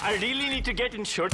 I really need to get insured.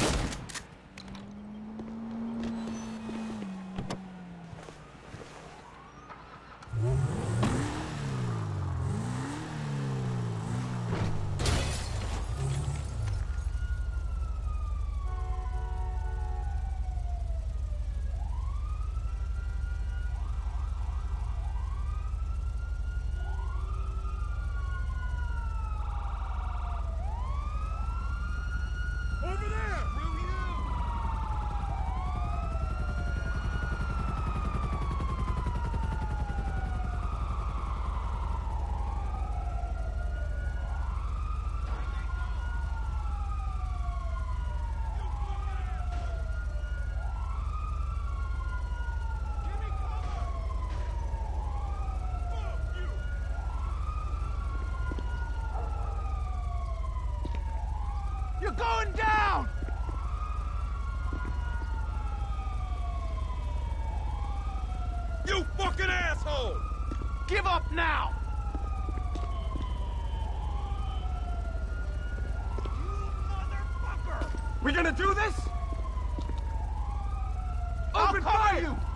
You're going down! You fucking asshole! Give up now! You motherfucker! We gonna do this? Open fire! You.